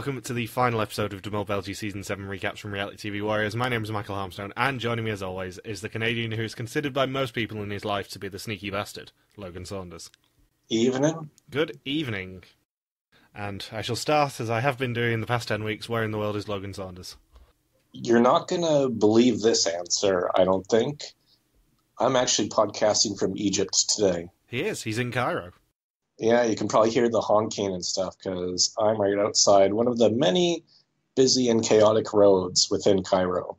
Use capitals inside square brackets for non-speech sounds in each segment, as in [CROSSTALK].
Welcome to the final episode of De Mol Belgie Season 7 recaps from Reality TV Warriors. My name is Michael Harmstone, and joining me as always is the Canadian who is considered by most people in his life to be the sneaky bastard, Logan Saunders. Evening. Good evening. And I shall start, as I have been doing in the past 10 weeks, where in the world is Logan Saunders? You're not going to believe this answer, I don't think. I'm actually podcasting from Egypt today. He is. He's in Cairo. Yeah, you can probably hear the honking and stuff because I'm right outside one of the many busy and chaotic roads within Cairo.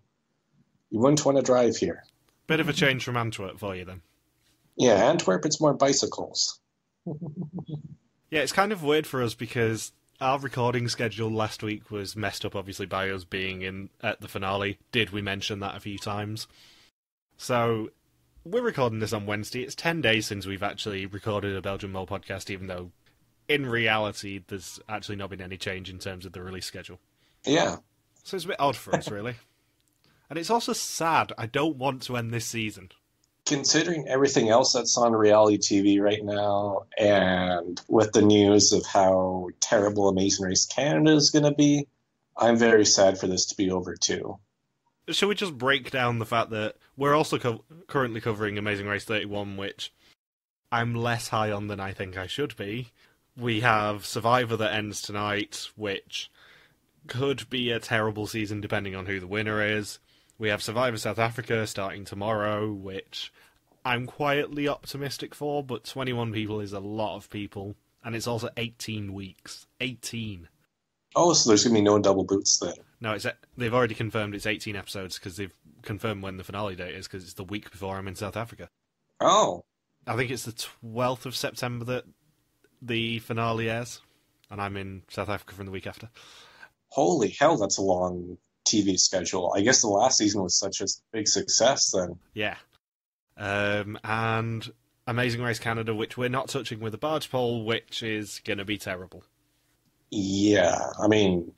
You wouldn't want to drive here. Bit of a change from Antwerp for you then. Yeah, Antwerp, it's more bicycles. [LAUGHS] Yeah, it's kind of weird for us because our recording schedule last week was messed up, obviously, by us being in at the finale. Did we mention that a few times? So we're recording this on Wednesday. It's 10 days since we've actually recorded a Belgian Mole podcast, even though in reality there's actually not been any change in terms of the release schedule. Yeah. So it's a bit odd for us, really. [LAUGHS] and it's also sad. I don't want to end this season. Considering everything else that's on reality TV right now, and with the news of how terrible Amazing Race Canada is going to be, I'm very sad for this to be over too. Shall we just break down the fact that we're also co- currently covering Amazing Race 31, which I'm less high on than I think I should be. We have Survivor that ends tonight, which could be a terrible season depending on who the winner is. We have Survivor South Africa starting tomorrow, which I'm quietly optimistic for, but 21 people is a lot of people, and it's also 18 weeks. 18. Oh, so there's going to be no double boots then. No, it's they've already confirmed it's 18 episodes because they've confirmed when the finale date is because it's the week before I'm in South Africa. Oh, I think it's the 12th of September that the finale airs, and I'm in South Africa from the week after. holy hell, that's a long TV schedule. I guess the last season was such a big success then. Yeah. Um, and Amazing Race Canada, which we're not touching with a barge pole, which is going to be terrible. Yeah, I mean,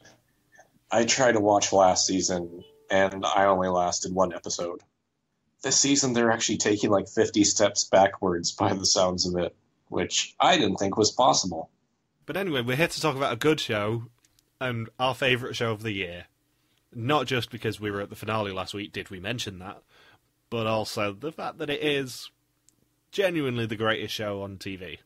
I tried to watch last season and I only lasted one episode. This season, they're actually taking like 50 steps backwards by the sounds of it, which I didn't think was possible. But anyway, we're here to talk about a good show and our favourite show of the year. Not just because we were at the finale last week, did we mention that, but also the fact that it is genuinely the greatest show on TV.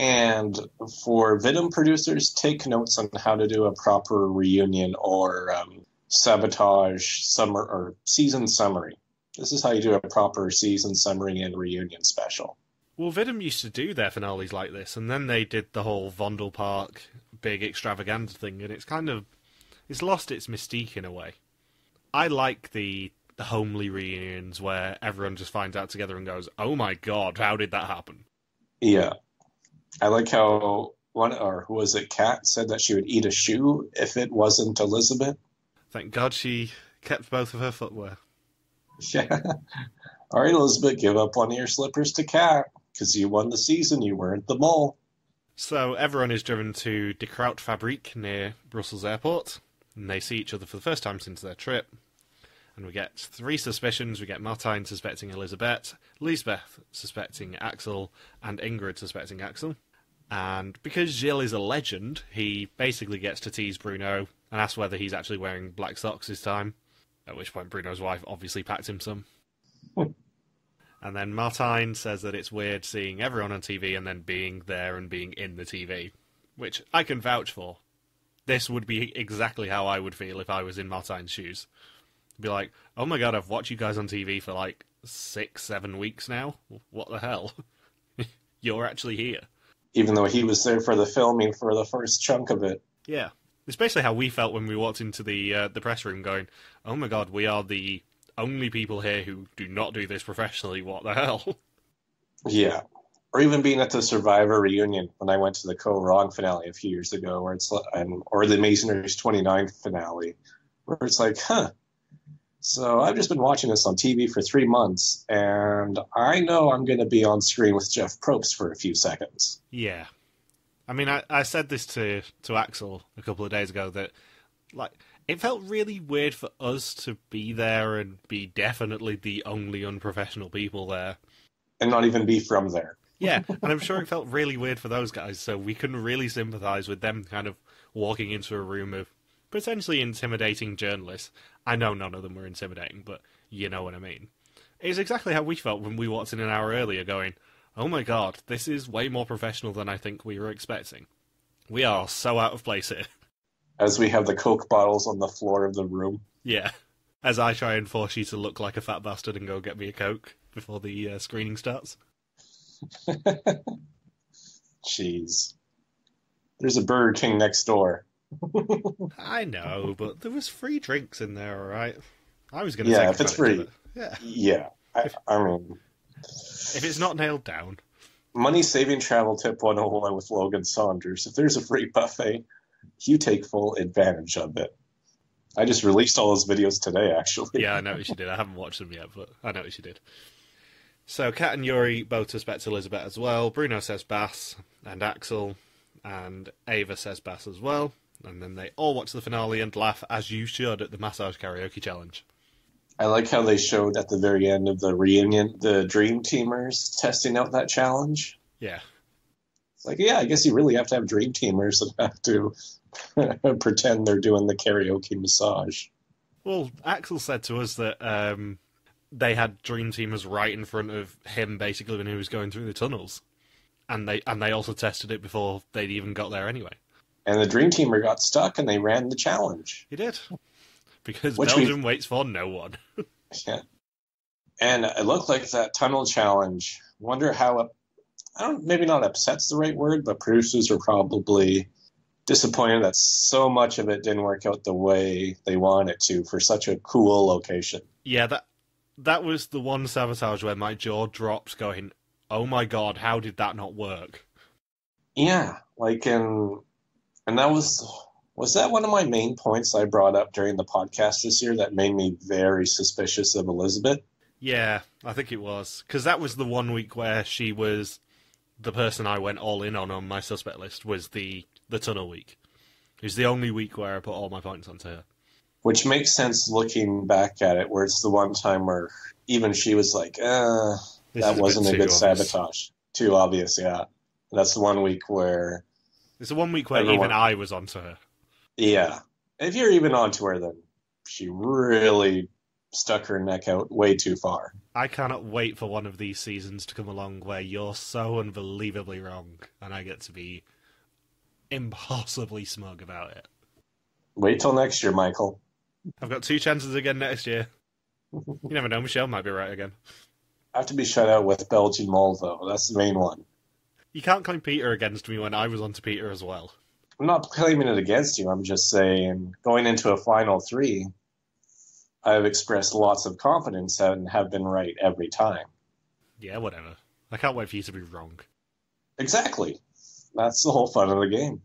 And for WIDM producers, take notes on how to do a proper reunion or um, sabotage summer or season summary. This is how you do a proper season summary and reunion special. Well, WIDM used to do their finales like this, and then they did the whole Vondel Park big extravaganza thing, and it's kind of it's lost its mystique in a way. I like the the homely reunions where everyone just finds out together and goes, "Oh my god, how did that happen?" Yeah. I like how one or who was it, Kaat said that she would eat a shoe if it wasn't Elisabet. Thank God she kept both of her footwear. [LAUGHS] Yeah. All right, Elisabet, give up one of your slippers to Kaat because you won the season. You weren't the mole. So everyone is driven to De Kruitfabriek near Brussels Airport, and they see each other for the first time since their trip. And we get three suspicions. We get Martijn suspecting Elisabet, Lisbeth suspecting Axel, and Ingrid suspecting Axel. And because Gilles is a legend, he basically gets to tease Bruno and ask whether he's actually wearing black socks this time. At which point Bruno's wife obviously packed him some. Hmm. and then Martijn says that it's weird seeing everyone on TV and then being there and being in the TV, which I can vouch for. This would be exactly how I would feel if I was in Martijn's shoes. Be like, oh my god, I've watched you guys on TV for like six, seven weeks now. What the hell? [LAUGHS] You're actually here. Even though he was there for the filming for the first chunk of it. Yeah, it's basically how we felt when we walked into the uh, the press room, going, "Oh my god, we are the only people here who do not do this professionally. What the hell?" [LAUGHS] Yeah. Or even being at the Survivor reunion when I went to the Kaôh Rōng finale a few years ago, where it's and or the Race 29 finale, where it's like, huh. So I've just been watching this on TV for three months, and I know I'm going to be on screen with Jeff Probst for a few seconds. Yeah, I mean, I, I said this to to Axel a couple of days ago that like it felt really weird for us to be there and be definitely the only unprofessional people there. and not even be from there. Yeah, [LAUGHS] and I'm sure it felt really weird for those guys, so we couldn't really sympathise with them kind of walking into a room of potentially intimidating journalists. I know none of them were intimidating, but you know what I mean. It's exactly how we felt when we walked in an hour earlier going, oh my god, this is way more professional than I think we were expecting. We are so out of place here. As we have the Coke bottles on the floor of the room. Yeah. As I try and force you to look like a fat bastard and go get me a Coke before the uh, screening starts. [LAUGHS] Jeez. There's a Burger King next door. I know, but there was free drinks in there, all right. I was going to Yeah, if it's free. it. Yeah, Yeah. I, I mean, if it's not nailed down, money saving travel tip 101 with Logan Saunders. If there's a free buffet, you take full advantage of it. I just released all those videos today, actually. yeah, I noticed you did. I haven't watched them yet, but I noticed you did. So Kaat and Joeri both suspect Elisabet as well. Bruno says Bas and Axel, and Eva says Bas as well. And then they all watch the finale and laugh as you should at the massage karaoke challenge. I like how they showed at the very end of the reunion the Dream Teamers testing out that challenge. Yeah, It's like, yeah, I guess you really have to have Dream Teamers [LAUGHS] that have to [LAUGHS] pretend they're doing the karaoke massage. Well, Axel said to us that um, they had Dream Teamers right in front of him, basically when he was going through the tunnels, and they and they also tested it before they'd even got there anyway. And the Dream Teamer got stuck and they ran the challenge. He did [LAUGHS] because Which we- Belgium waits for no one. [LAUGHS] Yeah. And it looked like that tunnel challenge. Wonder how, up- I don't, maybe not upset's the right word, but producers are probably disappointed that so much of it didn't work out the way they wanted it to for such a cool location. yeah, that that was the one sabotage where my jaw drops going, "Oh my god, how did that not work?" Yeah, like in, and that was was that one of my main points I brought up during the podcast this year that made me very suspicious of Elisabet. Yeah, I think it was because that was the one week where she was the person I went all in on on my suspect list was the the tunnel week. It was the only week where I put all my points onto her. Which makes sense looking back at it, where it's the one time where even she was like, uh, that wasn't a bit good obvious. sabotage. Too obvious, yeah. That's the one week where, It's the one week where Everyone- even I was onto her. yeah. If you're even onto her, then she really stuck her neck out way too far. I cannot wait for one of these seasons to come along where you're so unbelievably wrong, and I get to be impossibly smug about it. Wait till next year, Michael. I've got two chances again next year. [LAUGHS] You never know, Michelle might be right again. I have to be shut out with Belgian Mole, though. That's the main one. You can't claim Peter against me when I was onto Peter as well. I'm not claiming it against you. I'm just saying, going into a final three, I've expressed lots of confidence and have been right every time. Yeah, whatever. I can't wait for you to be wrong. Exactly. That's the whole fun of the game.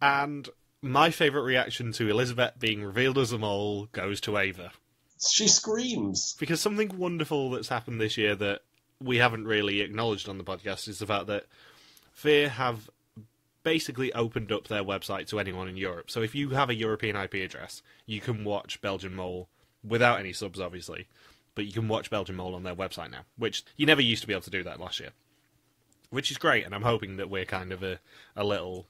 And my favourite reaction to Elisabet being revealed as a mole goes to Eva. She screams. Because something wonderful that's happened this year that we haven't really acknowledged on the podcast is the fact that VIER have basically opened up their website to anyone in Europe. So if you have a European IP address, you can watch Belgian Mole without any subs, obviously. But you can watch Belgian Mole on their website now, which you never used to be able to do that last year. Which is great, and I'm hoping that we're kind of a, a little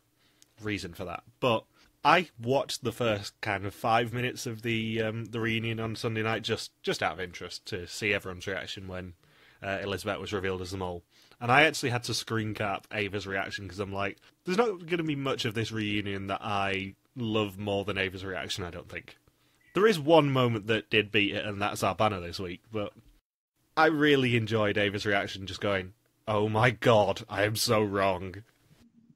reason for that. But I watched the first kind of five minutes of the um, the reunion on Sunday night just just out of interest to see everyone's reaction when uh, Elisabet was revealed as the mole, and I actually had to screen cap Eva's reaction because I'm like, there's not going to be much of this reunion that I love more than Eva's reaction. I don't think there is one moment that did beat it, and that's our banner this week. But I really enjoyed Eva's reaction, just going, "Oh my god, I am so wrong."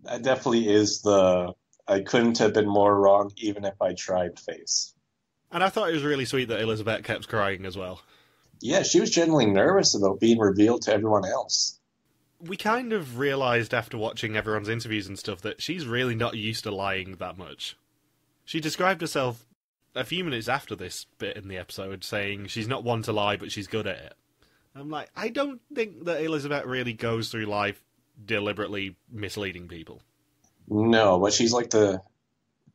That definitely is the I couldn't have been more wrong even if I tried face. And I thought it was really sweet that Elisabet kept crying as well. Yeah, she was genuinely nervous about being revealed to everyone else. We kind of realized after watching everyone's interviews and stuff that she's really not used to lying that much. She described herself a few minutes after this bit in the episode saying she's not one to lie, but she's good at it. I'm like, I don't think that Elisabet really goes through life deliberately misleading people. No, but she's like the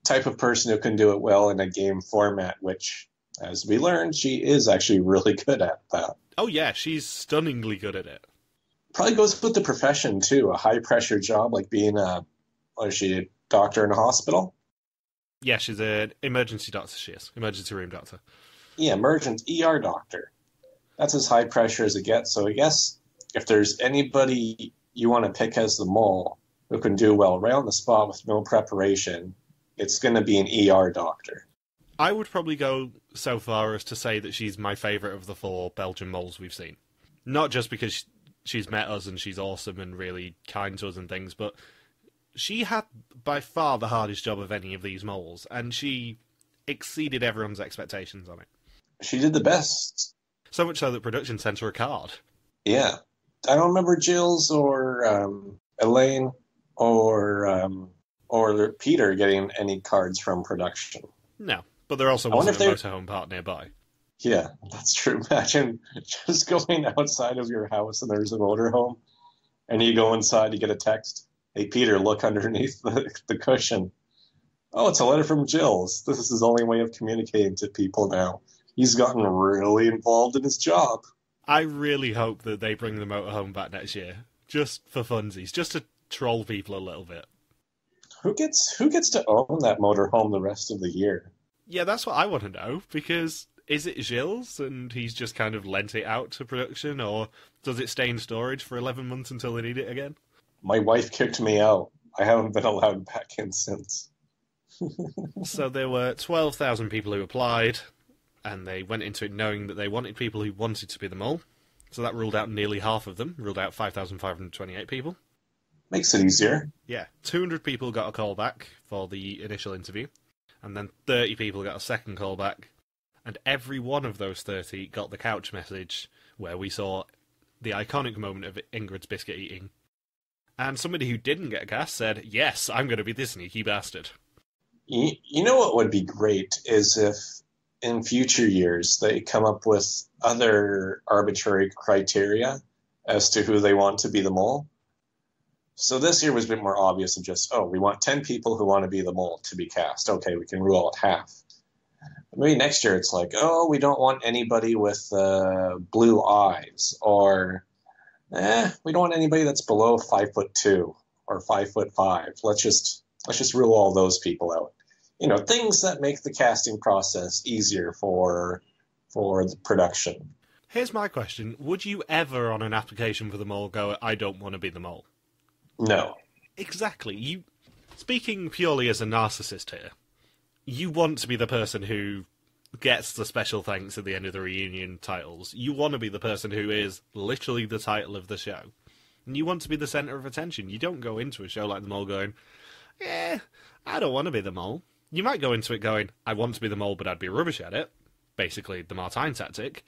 type of person who can do it well in a game format, which, as we learned, she is actually [LAUGHS] really good at that. Oh yeah, she's stunningly good at it. Probably goes with the profession too. A high pressure job like being a, what is she, a doctor in a hospital? Yeah, she's an emergency doctor. She is emergency room doctor. Yeah, emergent ER doctor. That's as high pressure as it gets. So I guess if there's anybody you want to pick as the mole who can do well right on the spot with no preparation, it's going to be an ER doctor. I would probably go so far as to say that she's my favourite of the four Belgian moles we've seen. Not just because she's met us and she's awesome and really kind to us and things, but she had by far the hardest job of any of these moles, and she exceeded everyone's expectations on it. She did the best. So much so that production sent her a card. Yeah. I don't remember Jill's or um, Elaine or um, or Peter getting any cards from production. No, but there also wasn't a motorhome park nearby. Yeah, that's true. [LAUGHS] Imagine just going outside of your house and there's a motorhome, and you go inside, you get a text. Hey, Peter, look underneath the, [LAUGHS] the cushion. Oh, it's a letter from Jill's. This is his only way of communicating to people now. He's gotten really involved in his job. I really hope that they bring the motorhome back next year, just for funsies, just to troll people a little bit. Who gets who gets to own that motorhome the rest of the year? Yeah, that's what I want to know because is it Gilles and he's just kind of lent it out to production, or does it stay in storage for eleven months until they need it again? My wife kicked me out. I haven't been allowed back in since. [LAUGHS] so there were twelve thousand people who applied and they went into it knowing that they wanted people who wanted to be the mole. So that ruled out nearly half of them, ruled out 5,528 people. Makes it easier. Yeah. 200 people got a call back for the initial interview, and then 30 people got a second call back, and every one of those 30 got the couch message where we saw the iconic moment of Ingrid's biscuit eating. And somebody who didn't get cast said, Yes, I'm going to be this sneaky bastard. You, you know what would be great is if in future years they come up with other arbitrary criteria as to who they want to be the mole. So this year was a bit more obvious than just, oh, we want 10 people who want to be the mole to be cast. Okay, we can rule out half. Maybe next year it's like, oh, we don't want anybody with uh, blue eyes, or eh, we don't want anybody that's below five foot two or five foot five. Let's just let's just rule all those people out you know things that make the casting process easier for for the production. Here's my question: Would you ever, on an application for the mole, go, "I don't want to be the mole"? No. Exactly. You speaking purely as a narcissist here. You want to be the person who gets the special thanks at the end of the reunion titles. You want to be the person who is literally the title of the show. And you want to be the centre of attention. You don't go into a show like The Mole going, yeah, I don't want to be the mole you might go into it going, I want to be the mole, but I'd be rubbish at it. Basically, the Martijn tactic.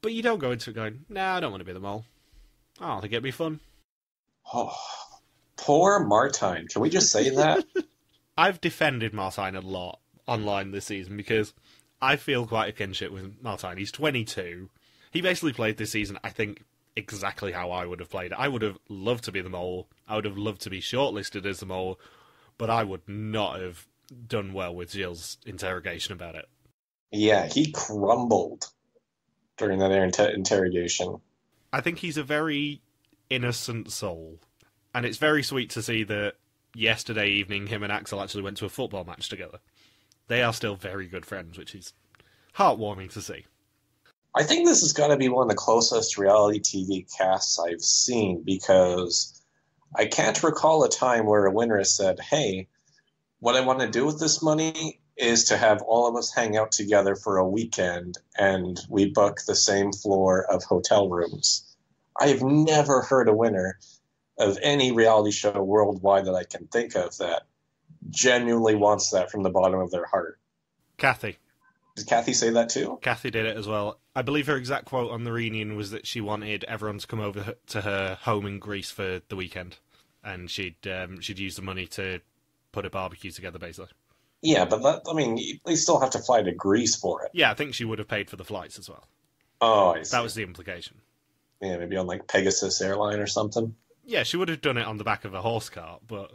But you don't go into it going, nah, I don't want to be the mole. Oh, I think it'd be fun. Oh, poor Martijn. Can we just say that? [LAUGHS] I've defended Martijn a lot online this season because I feel quite a kinship with Martijn. He's 22. He basically played this season, I think, exactly how I would have played. I would have loved to be the mole. I would have loved to be shortlisted as the mole, but I would not have done well with Gilles' interrogation about it. Yeah, he crumbled during that inter- interrogation. I think he's a very innocent soul, and it's very sweet to see that yesterday evening him and Axel actually went to a football match together. They are still very good friends, which is heartwarming to see. I think this has got to be one of the closest reality TV casts I've seen because I can't recall a time where a winner has said, "Hey, what I want to do with this money is to have all of us hang out together for a weekend and we book the same floor of hotel rooms. I have never heard a winner of any reality show worldwide that I can think of that genuinely wants that from the bottom of their heart. Kathy. Did Kathy say that too? Kathy did it as well. I believe her exact quote on the reunion was that she wanted everyone to come over to her home in Greece for the weekend, and she'd um, she'd use the money to put a barbecue together, basically. Yeah, but that, I mean, they still have to fly to Greece for it. Yeah, I think she would have paid for the flights as well. Oh, I see. That was the implication. Yeah, maybe on like Pegasus airline or something. Yeah, she would have done it on the back of a horse cart, but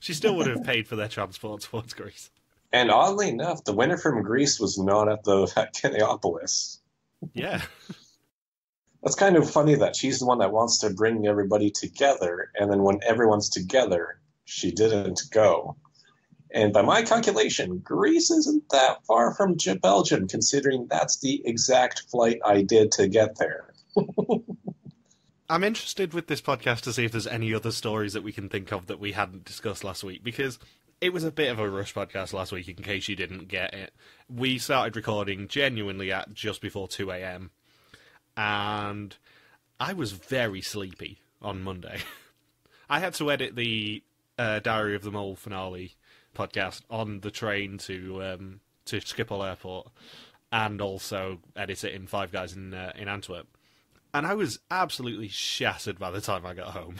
she still would have [LAUGHS] paid for their transport towards Greece. And oddly enough, the winner from Greece was not at the [LAUGHS] at Kinepolis. Yeah. [LAUGHS] That's kind of funny that she's the one that wants to bring everybody together, and then when everyone's together, she didn't go. And by my calculation, Greece isn't that far from Belgium, considering that's the exact flight I did to get there. I'm interested with this podcast to see if there's any other stories that we can think of that we hadn't discussed last week because it was a bit of a rush podcast last week in case you didn't get it. We started recording genuinely at just before 2 a.m. and I was very sleepy on Monday. [LAUGHS] I had to edit the uh, Diary of the Mole finale podcast on the train to um, to Schiphol Airport and also edit it in Five Guys in uh, in Antwerp. And I was absolutely shattered by the time I got home.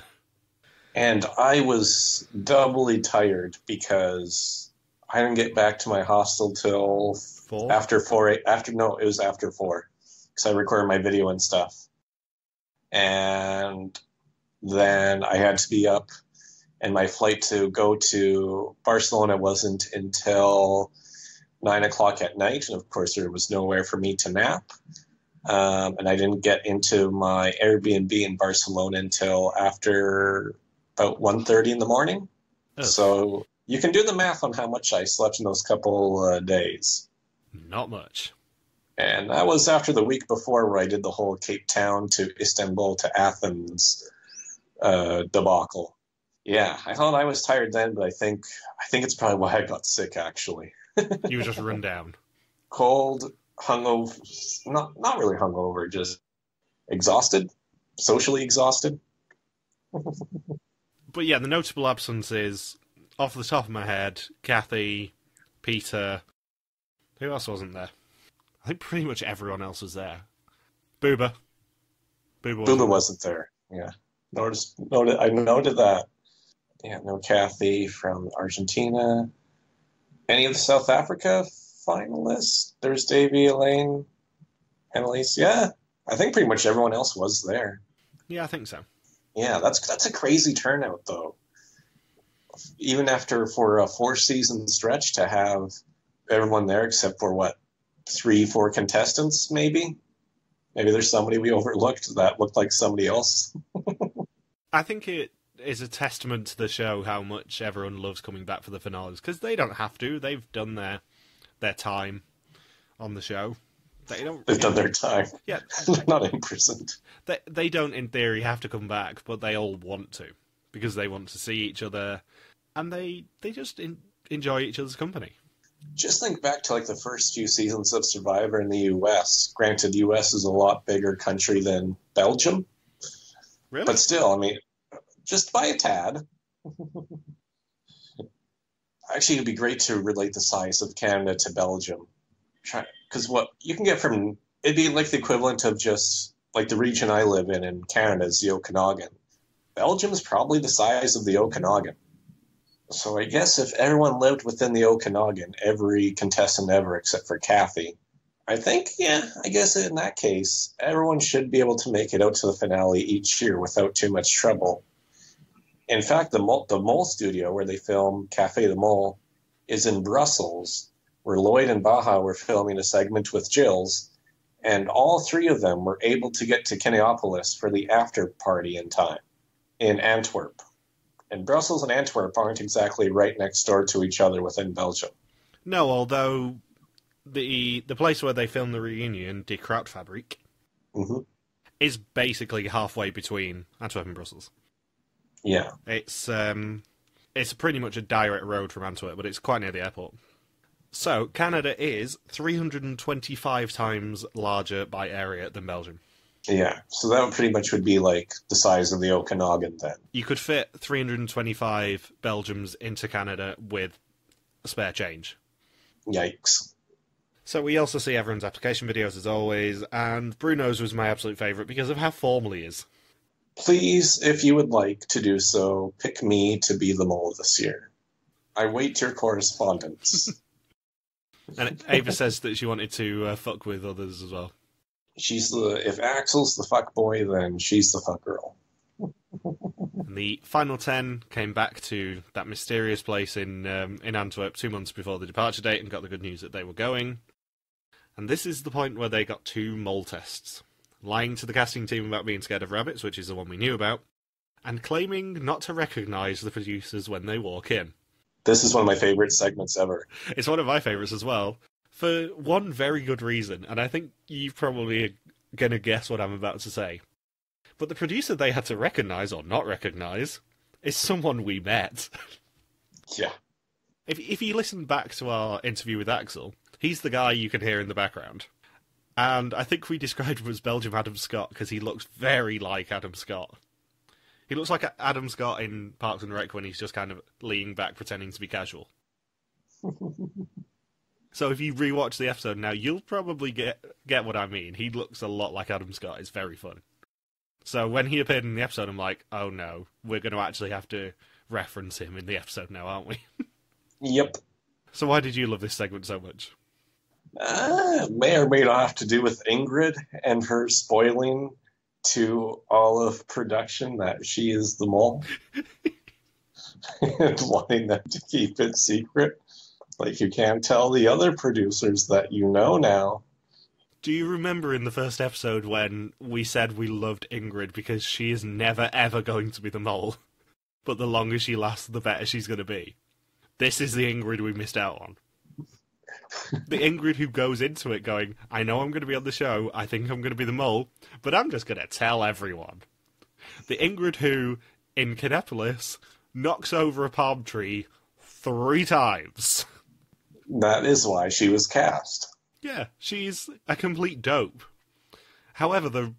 And I was doubly tired because I didn't get back to my hostel till Four? after four. After no, it was after four because I recorded my video and stuff. And then I had to be up, and my flight to go to Barcelona wasn't until nine o'clock at night, and of course there was nowhere for me to nap. Um, and I didn't get into my Airbnb in Barcelona until after about 1.30 in the morning. Ugh. So you can do the math on how much I slept in those couple uh, days. Not much. And that was after the week before where I did the whole Cape Town to Istanbul to Athens uh, debacle. Yeah, I thought I was tired then, but I think I think it's probably why I got sick actually. [LAUGHS] You were just run down. Cold, hungover, not not really hungover, just exhausted, socially exhausted. [LAUGHS] But yeah, the notable absence is off the top of my head, Kathy, Peter. Who else wasn't there? I think pretty much everyone else was there. Booba. Booba wasn't Booba wasn't there. Yeah, noticed. Noted. I noted that. Yeah, no Kathy from Argentina. Any of South Africa finalists? There's Davy, Elaine, Annalise. Yeah, I think pretty much everyone else was there. Yeah, I think so. Yeah, that's that's a crazy turnout though. Even after for a four season stretch to have everyone there except for what three, four contestants, maybe. Maybe there's somebody we overlooked that looked like somebody else. [LAUGHS] I think it is a testament to the show how much everyone loves coming back for the finales because they don't have to. They've done their their time on the show. They don't. They've done their time. Yeah, They're [LAUGHS] not imprisoned. they they don't in theory have to come back, but they all want to because they want to see each other, and they they just in, enjoy each other's company. Just think back to like the first few seasons of Survivor in the U.S. Granted, U.S. is a lot bigger country than Belgium, Really? but still, I mean, just by a tad. [LAUGHS] Actually, it'd be great to relate the size of Canada to Belgium, because what you can get from it'd be like the equivalent of just like the region I live in in Canada is the Okanagan. Belgium's probably the size of the Okanagan. So I guess if everyone lived within the Okanagan, every contestant ever except for Kathy, I think, yeah, I guess in that case, everyone should be able to make it out to the finale each year without too much trouble. In fact, the Mole, the Mole studio where they film Cafe the Mole is in Brussels, where Lloyd and Baja were filming a segment with Jills, and all three of them were able to get to Kinepolis for the after party in time in Antwerp. And Brussels and Antwerp aren't exactly right next door to each other within Belgium. No, although the the place where they filmed the reunion, Die Kruitfabriek, hmm is basically halfway between Antwerp and Brussels. Yeah. It's um, it's pretty much a direct road from Antwerp, but it's quite near the airport. So Canada is 325 times larger by area than Belgium. Yeah, so that pretty much would be like the size of the Okanagan then. You could fit 325 Belgiums into Canada with a spare change. Yikes. So we also see everyone's application videos as always, and Bruno's was my absolute favourite because of how formal he is. Please, if you would like to do so, pick me to be the mole this year. I wait your correspondence. [LAUGHS] And Eva says that she wanted to uh, fuck with others as well. she's the if Axel's the fuck boy, then she's the fuck girl. And the final ten came back to that mysterious place in um, in Antwerp two months before the departure date and got the good news that they were going. And this is the point where they got two mole tests. Lying to the casting team about being scared of rabbits, which is the one we knew about, and claiming not to recognise the producers when they walk in. This is one of my favorite segments ever. It's one of my favourites as well, for one very good reason, and I think you probably are going to guess what I'm about to say. But the producer they had to recognise or not recognise is someone we met. [LAUGHS] Yeah. If if you listen back to our interview with Axel, he's the guy you can hear in the background. And I think we described him as Belgium Adam Scott because he looks very like Adam Scott. He looks like Adam Scott in Parks and Rec when he's just kind of leaning back pretending to be casual. [LAUGHS] so if you rewatch the episode now, you'll probably get get what I mean. He looks a lot like Adam Scott. It's very fun. So when he appeared in the episode, I'm like, oh no, we're going to actually have to reference him in the episode now, aren't we? [LAUGHS] Yep. so why did you love this segment so much? Uh, may or may not have to do with Ingrid and her spoiling to all of production that she is the mole [LAUGHS] and wanting them to keep it secret. Like you can't tell the other producers that you know now. Do you remember in the first episode when we said we loved Ingrid because she is never ever going to be the mole? But the longer she lasts, the better she's going to be. This is the Ingrid we missed out on. The Ingrid who goes into it going, I know I'm going to be on the show, I think I'm going to be the mole, but I'm just going to tell everyone. The Ingrid who, in Kinepolis, knocks over a palm tree three times. That is why she was cast. Yeah, she's a complete dope. However, the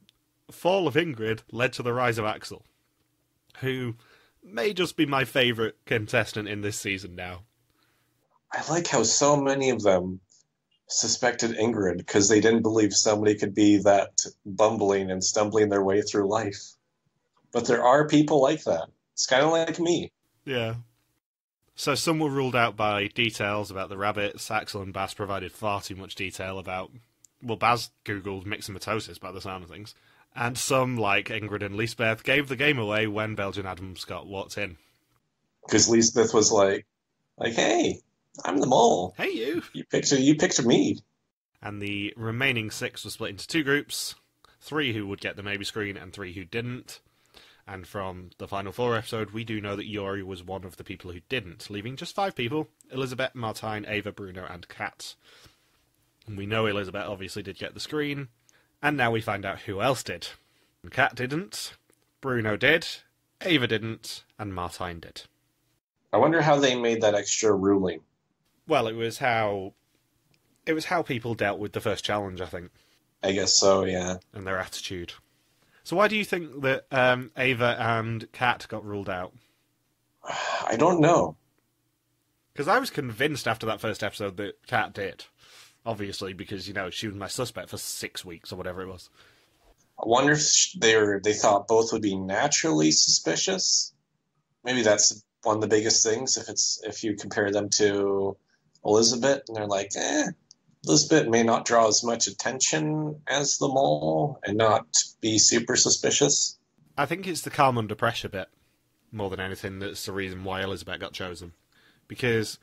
fall of Ingrid led to the rise of Axel, who may just be my favourite contestant in this season now. I like how so many of them suspected Ingrid because they didn't believe somebody could be that bumbling and stumbling their way through life. But there are people like that. It's kind of like me. Yeah. So some were ruled out by details about the rabbits. Axel and Bas provided far too much detail about. Well, Bas googled myxomatosis by the sound of things, and some, like Ingrid and Lisbeth, gave the game away when Belgian Adam Scott walked in. Because Lisbeth was like, like, hey, I'm the mole. Hey, you! You picture you picture me. And the remaining six were split into two groups: three who would get the maybe screen, and three who didn't. And from the final four episode, we do know that Joeri was one of the people who didn't, leaving just five people Elisabet, Martijn, Eva, Bruno, and Kaat. And we know Elisabet obviously did get the screen, and now we find out who else did. Kaat didn't, Bruno did, Eva didn't, and Martijn did. I wonder how they made that extra ruling. Well, it was how it was how people dealt with the first challenge, I think, I guess so, yeah. and their attitude. So why do you think that um, Eva and Kaat got ruled out? [SIGHS] I don't know. Because I was convinced after that first episode that Kaat did. Obviously, because you know she was my suspect for six weeks or whatever it was. I wonder if they were, they thought both would be naturally suspicious. Maybe that's one of the biggest things. If it's if you compare them to Elisabet, and they're like, eh, Elisabet may not draw as much attention as the mole, and not be super suspicious. I think it's the calm under pressure bit more than anything that's the reason why Elisabet got chosen. Because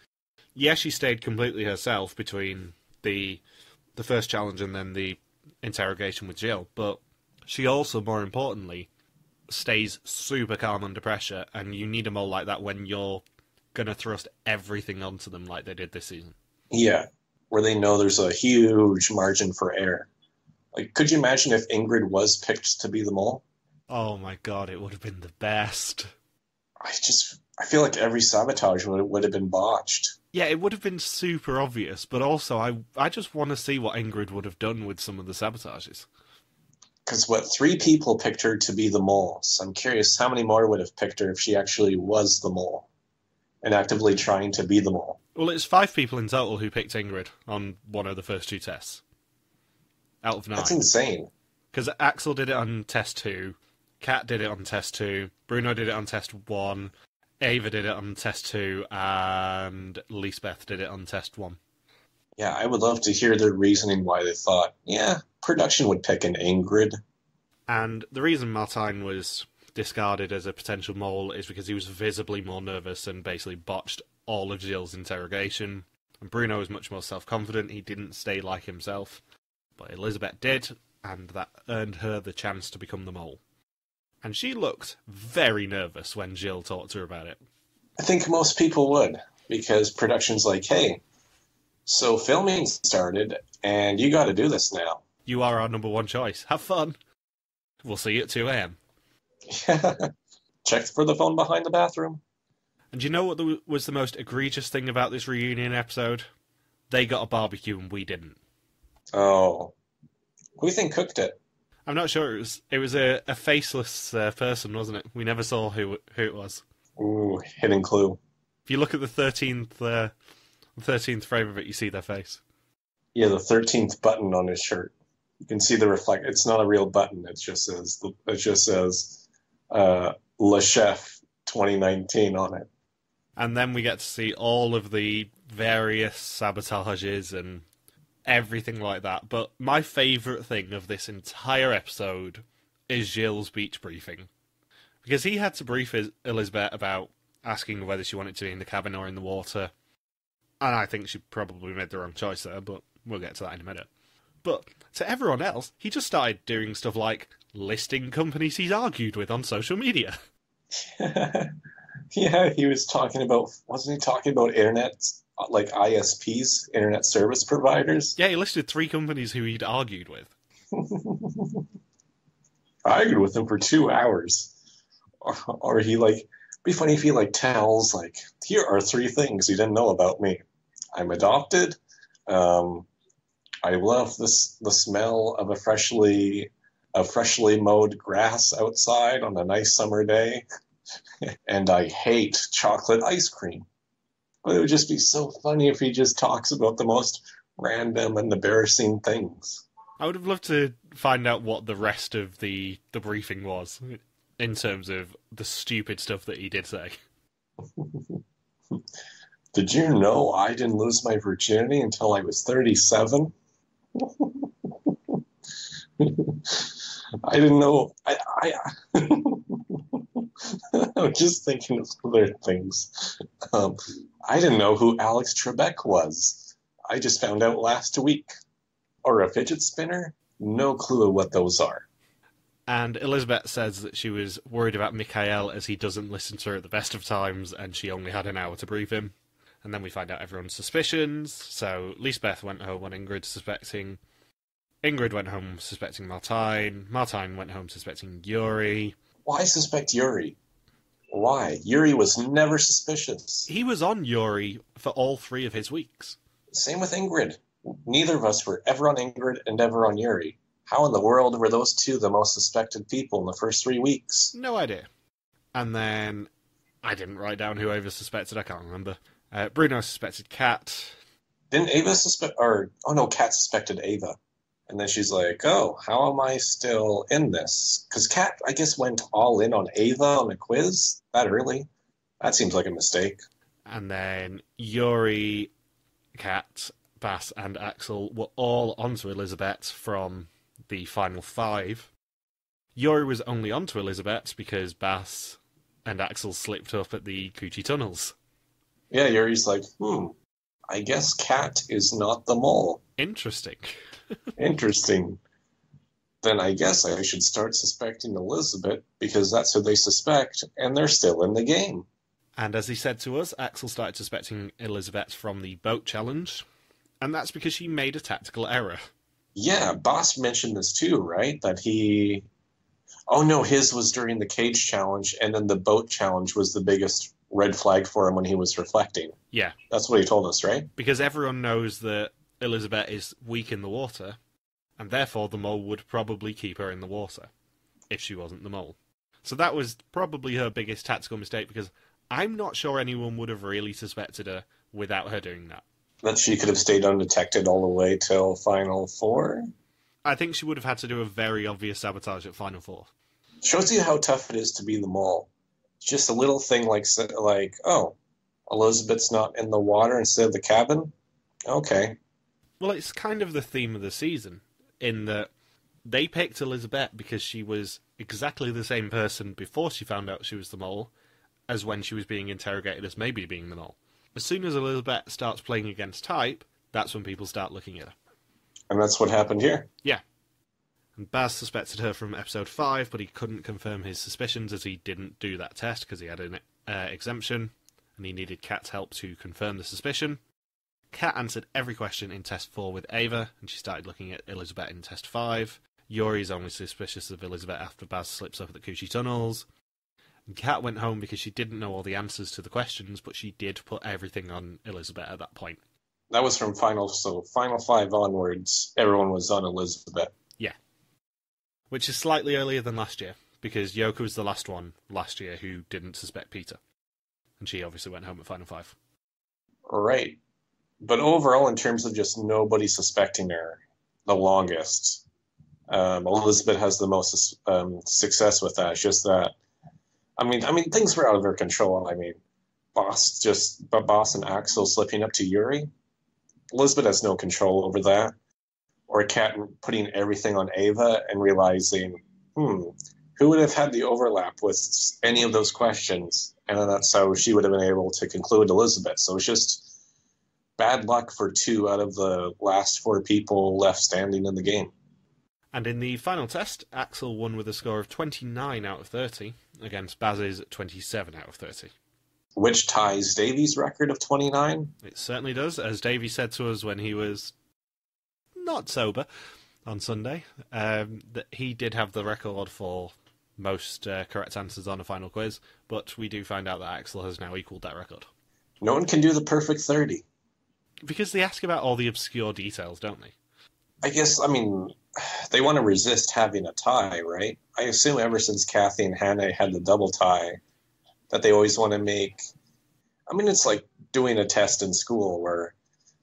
yes, she stayed completely herself between the the first challenge and then the interrogation with Gilles, but she also, more importantly, stays super calm under pressure, and you need a mole like that when you're gonna thrust everything onto them like they did this season. Yeah, where they know there's a huge margin for error. Like, could you imagine if Ingrid was picked to be the mole? Oh my god, it would have been the best. I just I feel like every sabotage would would have been botched. Yeah, it would have been super obvious, but also I I just want to see what Ingrid would have done with some of the sabotages. Because what three people picked her to be the mole. So I'm curious how many more would have picked her if she actually was the mole and actively trying to be them all. Well, it's five people in total who picked Ingrid on one of the first two tests out of nine. That's insane. Because Axel did it on test two, Kaat did it on test two, Bruno did it on test one, Eva did it on test two, and Lisbeth did it on test one. Yeah, I would love to hear their reasoning why they thought, yeah, production would pick an Ingrid. And the reason Martijn was discarded as a potential mole is because he was visibly more nervous and basically botched all of Gilles' interrogation. And Bruno was much more self confident, he didn't stay like himself. But Elisabet did, and that earned her the chance to become the mole. And she looked very nervous when Gilles talked to her about it. I think most people would, because production's like, hey, so filming started, and you got to do this now. You are our number one choice. Have fun. We'll see you at 2 a.m. [LAUGHS] Check for the phone behind the bathroom. And you know what the, was the most egregious thing about this reunion episode? They got a barbecue and we didn't. Oh, who do you think cooked it? I'm not sure. It was it was a, a faceless uh, person, wasn't it? We never saw who who it was. Ooh, hidden clue. If you look at the thirteenth uh, thirteenth frame of it, you see their face. Yeah, the thirteenth button on his shirt. You can see the reflect. It's not a real button. It just says it just says uh, Le Chef 2019 on it. And then we get to see all of the various sabotages and everything like that. But my favourite thing of this entire episode is Gilles' beach briefing. Because he had to brief Elisabet about asking whether she wanted to be in the cabin or in the water. And I think she probably made the wrong choice there, but we'll get to that in a minute. But to everyone else, he just started doing stuff like listing companies he's argued with on social media. [LAUGHS] yeah, he was talking about, wasn't he talking about internet, like ISPs, internet service providers? Yeah, he listed three companies who he'd argued with. [LAUGHS] I argued with him for two hours. Or, [LAUGHS] or he like, be funny if he like tells like, here are three things you didn't know about me. I'm adopted. Um, I love this the smell of a freshly a freshly mowed grass outside on a nice summer day. [LAUGHS] and I hate chocolate ice cream. But it would just be so funny if he just talks about the most random and embarrassing things. I would have loved to find out what the rest of the the briefing was in terms of the stupid stuff that he did say. [LAUGHS] did you know I didn't lose my virginity until I was 37? [LAUGHS] I didn't know. I, I [LAUGHS] I'm just thinking of other things. Um, I didn't know who Alex Trebek was. I just found out last week. Or a fidget spinner? No clue what those are. And Elisabet says that she was worried about Mikhail as he doesn't listen to her at the best of times, and she only had an hour to brief him. And then we find out everyone's suspicions. So Lisbeth went home on Ingrid suspecting. Ingrid went home suspecting Martijn. Martijn went home suspecting Joeri. Why suspect Joeri? Why? Joeri was never suspicious. He was on Joeri for all three of his weeks. Same with Ingrid. Neither of us were ever on Ingrid and ever on Joeri. How in the world were those two the most suspected people in the first three weeks? No idea. And then I didn't write down who Eva suspected. I can't remember. Uh, Bruno suspected Kaat. Didn't Eva suspect? Or oh no, Kaat suspected Eva. And then she's like, "Oh, how am I still in this?" Because Kaat, I guess, went all in on Eva on the quiz that early. That seems like a mistake. And then Joeri, Kaat, Bas, and Axel were all onto Elisabet from the final five. Joeri was only onto Elisabet because Bas and Axel slipped up at the Cu Chi tunnels. Yeah, Joeri's like, hmm, I guess Kaat is not the mole. Interesting. Interesting. Then I guess I should start suspecting Elisabet because that's who they suspect, and they're still in the game. And as he said to us, Axel started suspecting Elisabet from the boat challenge, and that's because she made a tactical error. Yeah, Bas mentioned this too, right? That he. Oh no, his was during the cage challenge, and then the boat challenge was the biggest red flag for him when he was reflecting. Yeah. That's what he told us, right? Because everyone knows that Elisabet is weak in the water, and therefore the mole would probably keep her in the water if she wasn't the mole. So that was probably her biggest tactical mistake because I'm not sure anyone would have really suspected her without her doing that. That she could have stayed undetected all the way till Final Four? I think she would have had to do a very obvious sabotage at Final Four. Shows you how tough it is to be the mole. Just a little thing like, like oh, Elisabet's not in the water instead of the cabin? Okay. Well, it's kind of the theme of the season in that they picked Elisabet because she was exactly the same person before she found out she was the mole as when she was being interrogated as maybe being the mole. As soon as Elisabet starts playing against type, that's when people start looking at her. And that's what happened here. Yeah. And Bas suspected her from episode 5, but he couldn't confirm his suspicions as he didn't do that test because he had an uh, exemption and he needed Kaat's help to confirm the suspicion. Kaat answered every question in test 4 with Eva, and she started looking at Elisabet in test 5. Joeri's only suspicious of Elisabet after Bas slips up at the Cu Chi tunnels. And Kaat went home because she didn't know all the answers to the questions, but she did put everything on Elisabet at that point. That was from final, so final five onwards, everyone was on Elisabet. Yeah. Which is slightly earlier than last year, because Yoko was the last one last year who didn't suspect Peter. And she obviously went home at final five. Right. But overall, in terms of just nobody suspecting her the longest, um, Elisabet has the most um, success with that. It's just that, I mean, I mean, things were out of her control. I mean, Bas just, Bas and Axel slipping up to Joeri. Elisabet has no control over that. Or Kaat putting everything on Eva and realizing, hmm, who would have had the overlap with any of those questions? And that's how she would have been able to conclude Elisabet. So it's just bad luck for two out of the last four people left standing in the game. And in the final test, Axel won with a score of 29 out of 30 against Bas's 27 out of 30 which ties Davy's record of 29. It certainly does, as Davy said to us when he was not sober on Sunday, um, that he did have the record for most uh, correct answers on a final quiz, but we do find out that Axel has now equalled that record. No one can do the perfect 30. Because they ask about all the obscure details, don't they? I guess, I mean, they want to resist having a tie, right? I assume ever since Kathy and Hannah had the double tie, that they always want to make. I mean, it's like doing a test in school where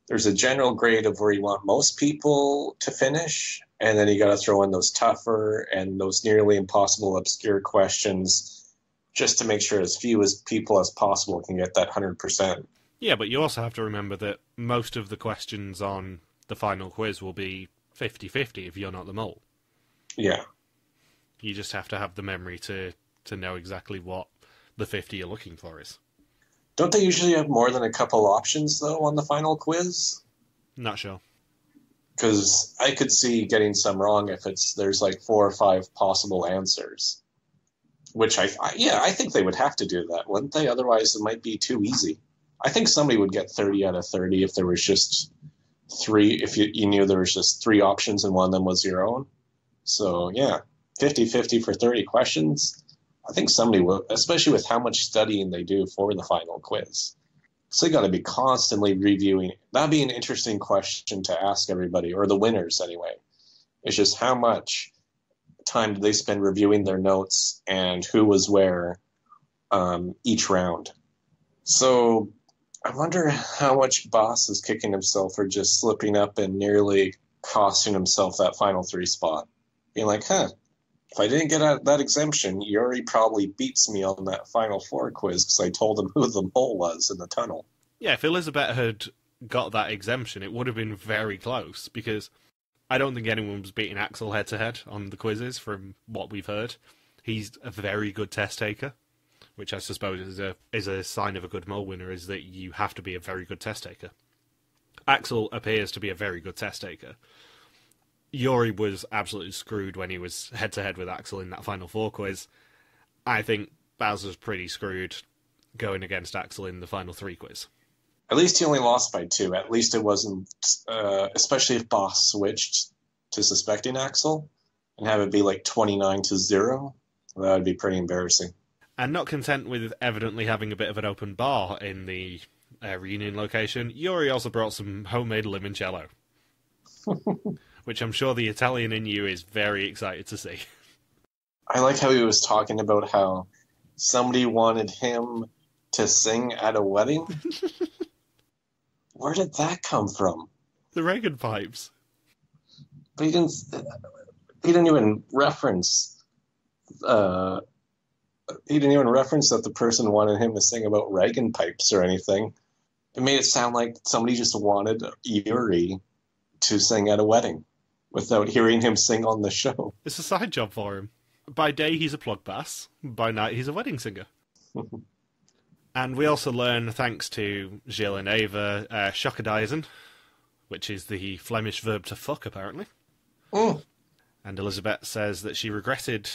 there's a general grade of where you want most people to finish, and then you got to throw in those tougher and those nearly impossible obscure questions just to make sure as few as people as possible can get that 100%. Yeah, but you also have to remember that most of the questions on the final quiz will be 50 50 if you're not the mole. Yeah. You just have to have the memory to, to know exactly what the 50 you're looking for is. Don't they usually have more than a couple options, though, on the final quiz? Not sure. Because I could see getting some wrong if it's there's like four or five possible answers. Which I, I yeah, I think they would have to do that, wouldn't they? Otherwise, it might be too easy. I think somebody would get 30 out of 30 if there was just three, if you, you knew there was just three options and one of them was your own. So, yeah, 50 50 for 30 questions. I think somebody will, especially with how much studying they do for the final quiz. So they got to be constantly reviewing. That'd be an interesting question to ask everybody, or the winners anyway. It's just how much time did they spend reviewing their notes and who was where um, each round. So I wonder how much Bas is kicking himself for just slipping up and nearly costing himself that final three spot. Being like, huh, if I didn't get that exemption, Joeri probably beats me on that Final Four quiz because I told him [LAUGHS] who the mole was in the tunnel. Yeah, if Elisabet had got that exemption, it would have been very close because I don't think anyone was beating Axel head to head on the quizzes from what we've heard. He's a very good test taker, which I suppose is a is a sign of a good mole winner is that you have to be a very good test taker. Axel appears to be a very good test taker, Joeri was absolutely screwed when he was head to head with Axel in that Final Four quiz. I think was pretty screwed going against Axel in the Final Three quiz. At least he only lost by two. At least it wasn't, uh, especially if Bas switched to suspecting Axel and have it be like 29 to 0. That would be pretty embarrassing. And not content with evidently having a bit of an open bar in the uh, reunion location, Joeri also brought some homemade limoncello. [LAUGHS] which I'm sure the Italian in you is very excited to see. I like how he was talking about how somebody wanted him to sing at a wedding. [LAUGHS] Where did that come from? The Reagan pipes. But he didn't. He didn't even reference. Uh, he didn't even reference that the person wanted him to sing about Reagan pipes or anything. It made it sound like somebody just wanted Joeri to sing at a wedding without hearing him sing on the show. It's a side job for him. By day, he's a plug bass. By night, he's a wedding singer. [LAUGHS] and we also learn, thanks to Gilles and Eva, uh, which is the Flemish verb to fuck, apparently. Mm. And Elisabet says that she regretted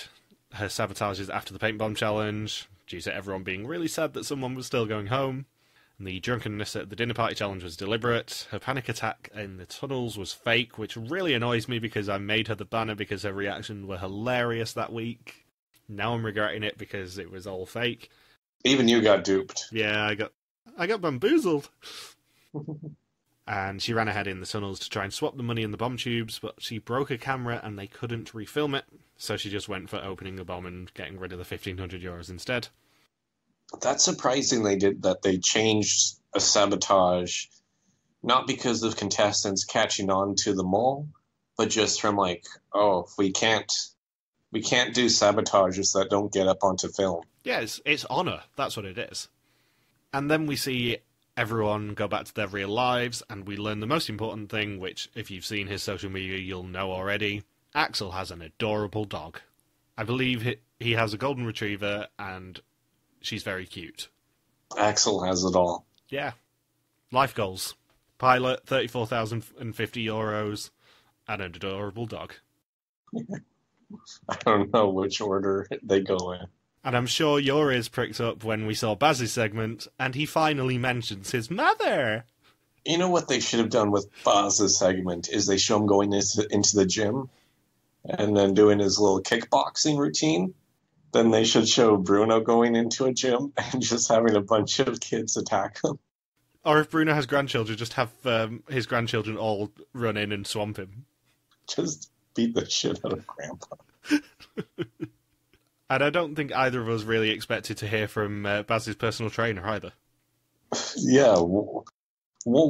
her sabotages after the paint bomb challenge due to everyone being really sad that someone was still going home. And the drunkenness at the dinner party challenge was deliberate. Her panic attack in the tunnels was fake, which really annoys me because I made her the banner because her reactions were hilarious that week. Now I'm regretting it because it was all fake. Even you got duped. Yeah, I got I got bamboozled. [LAUGHS] and she ran ahead in the tunnels to try and swap the money in the bomb tubes, but she broke a camera and they couldn't refilm it, so she just went for opening the bomb and getting rid of the 1500 euros instead. That's surprising they did that. They changed a sabotage, not because of contestants catching on to the mole, but just from like, oh, we can't, we can't do sabotages that don't get up onto film. Yeah, it's, it's honor. That's what it is. And then we see everyone go back to their real lives, and we learn the most important thing, which, if you've seen his social media, you'll know already. Axel has an adorable dog. I believe he, he has a golden retriever, and she's very cute. Axel has it all. Yeah. Life goals pilot, 34,050 euros, and an adorable dog. [LAUGHS] I don't know which order they go in. And I'm sure your ears pricked up when we saw Bas's segment, and he finally mentions his mother. You know what they should have done with Bas's segment is they show him going into, into the gym and then doing his little kickboxing routine. Then they should show Bruno going into a gym [LAUGHS] and just having a bunch of kids attack him. Or if Bruno has grandchildren, just have um, his grandchildren all run in and swamp him. Just beat the shit out of Grandpa. [LAUGHS] And I don't think either of us really expected to hear from uh, Bas's personal trainer either. [LAUGHS] Yeah, well,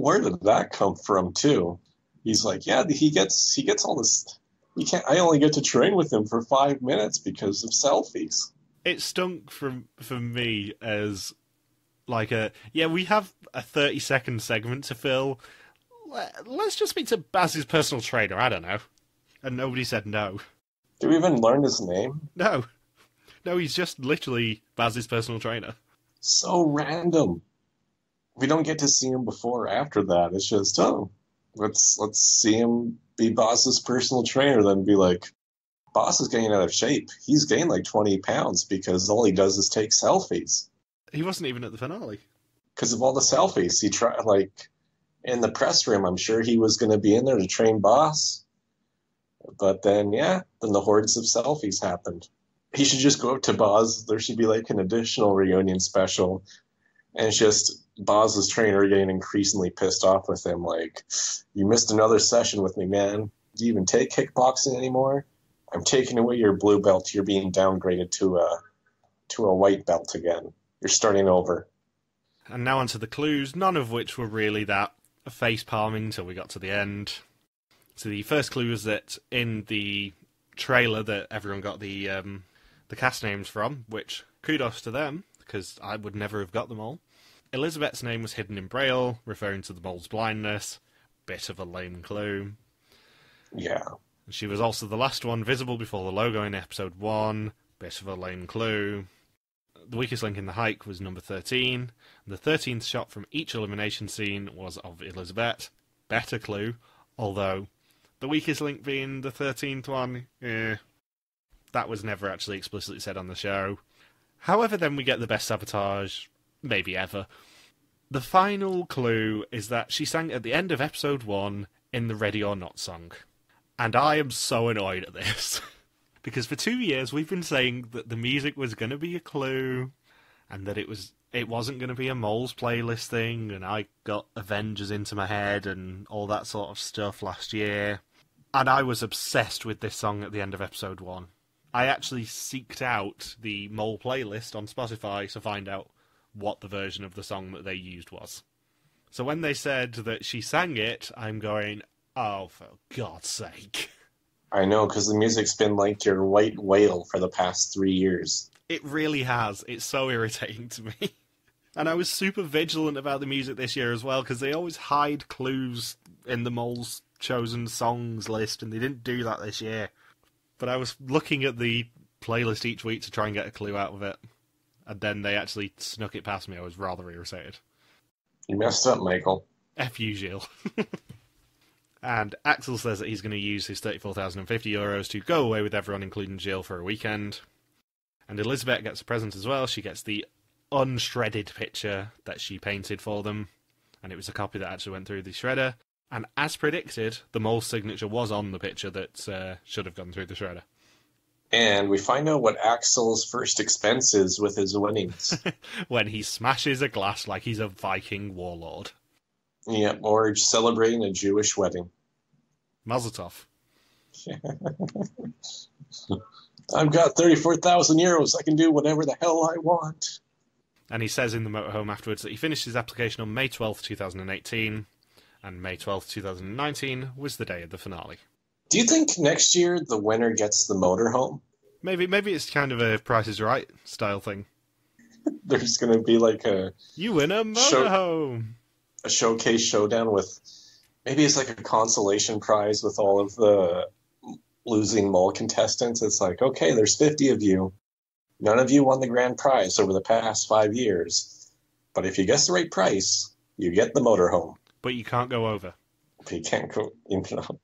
where did that come from too? He's like, yeah, he gets he gets all this. He can't. I only get to train with him for five minutes because of selfies. It stunk from for me as like a yeah. We have a thirty second segment to fill. Let's just speak to Bas's personal trainer. I don't know, and nobody said no. Do we even learn his name? No. No, he's just literally Bas's personal trainer. So random. We don't get to see him before or after that. It's just, oh, let's let's see him be Bas's personal trainer, then be like, Bas is getting out of shape. He's gained like twenty pounds because all he does is take selfies. He wasn't even at the finale. Because of all the selfies. He tried like in the press room, I'm sure he was gonna be in there to train Bas. But then yeah, then the hordes of selfies happened he should just go up to Bas. There should be like an additional reunion special, and it's just Bas's trainer getting increasingly pissed off with him. Like, you missed another session with me, man. Do you even take kickboxing anymore? I'm taking away your blue belt. You're being downgraded to a to a white belt again. You're starting over. And now onto the clues, none of which were really that face palming until we got to the end. So the first clue was that in the trailer that everyone got the um, the cast names from, which kudos to them, because I would never have got them all. Elisabet's name was hidden in Braille, referring to the mole's blindness. Bit of a lame clue. Yeah. She was also the last one visible before the logo in episode 1. Bit of a lame clue. The weakest link in the hike was number 13. The 13th shot from each elimination scene was of Elisabet. Better clue, although the weakest link being the 13th one, eh, that was never actually explicitly said on the show. However, then we get the best sabotage, maybe ever. The final clue is that she sang at the end of episode one in the Ready or Not song. And I am so annoyed at this. [LAUGHS] because for two years we've been saying that the music was going to be a clue and that it was it wasn't going to be a moles playlist thing and i got avengers into my head and all that sort of stuff last year and i was obsessed with this song at the end of episode one I actually seeked out the Mole playlist on Spotify to find out what the version of the song that they used was. So when they said that she sang it, I'm going, oh, for God's sake. I know, because the music's been like your white whale for the past three years. It really has. It's so irritating to me. [LAUGHS] And I was super vigilant about the music this year as well, because they always hide clues in the Mole's chosen songs list, and they didn't do that this year. But I was looking at the playlist each week to try and get a clue out of it, and then they actually snuck it past me. I was rather irritated. You messed up, Michael. F you, Gilles. [LAUGHS] And Axel says that he's going to use his 34,050 euros to go away with everyone, including Gilles, for a weekend. And Elisabet gets a present as well. She gets the unshredded picture that she painted for them. And it was a copy that actually went through the shredder. And as predicted, the mole's signature was on the picture that uh, should have gone through the shredder. And we find out what Axel's first expense is with his winnings. [LAUGHS] when he smashes a glass like he's a Viking warlord. Yeah, or celebrating a Jewish wedding. Mazel tov. [LAUGHS] I've got 34,000 euros. I can do whatever the hell I want. And he says in the motorhome afterwards that he finished his application on May 12th, 2018, and May 12th, 2019 was the day of the finale. Do you think next year the winner gets the motorhome? Maybe maybe it's kind of a Price is Right style thing. [LAUGHS] There's going to be like a You win a motorhome. a showcase showdown with maybe it's like a consolation prize with all of the losing mole contestants. It's like, okay, there's 50 of you. None of you won the grand prize over the past five years. But if you guess the right price, you get the motorhome. But you can't go over. You can't go, you know.